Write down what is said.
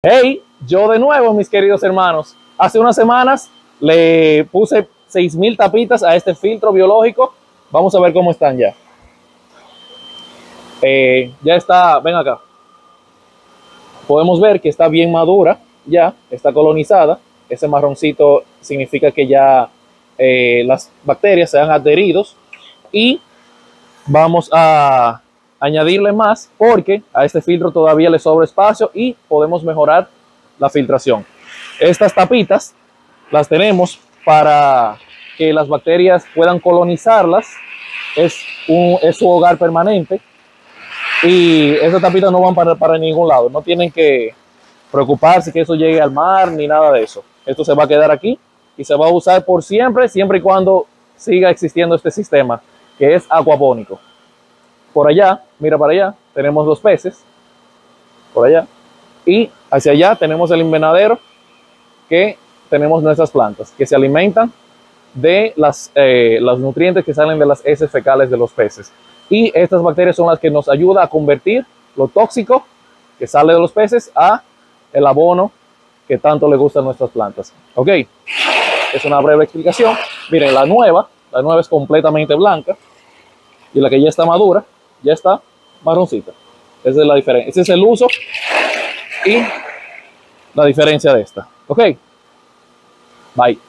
Hey, yo de nuevo, mis queridos hermanos. Hace unas semanas le puse 6000 tapitas a este filtro biológico. Vamos a ver cómo están ya. Eh, ya está, ven acá. Podemos ver que está bien madura, ya está colonizada. Ese marroncito significa que ya eh, las bacterias se han adherido y vamos a añadirle más porque a este filtro todavía le sobra espacio y podemos mejorar la filtración. Estas tapitas las tenemos para que las bacterias puedan colonizarlas. Es, su hogar permanente y estas tapitas no van para, para ningún lado. No tienen que preocuparse que eso llegue al mar ni nada de eso. Esto se va a quedar aquí y se va a usar por siempre, siempre y cuando siga existiendo este sistema que es acuapónico. Por allá, mira para allá, tenemos los peces, por allá, y hacia allá tenemos el invernadero que tenemos nuestras plantas, que se alimentan de las, eh, los nutrientes que salen de las heces fecales de los peces. Y estas bacterias son las que nos ayudan a convertir lo tóxico que sale de los peces a el abono que tanto le gusta a nuestras plantas. Ok, es una breve explicación. Miren, la nueva, la nueva es completamente blanca y la que ya está madura ya está marroncita. Esa es la diferencia. Ese es el uso y la diferencia de esta. Ok, bye.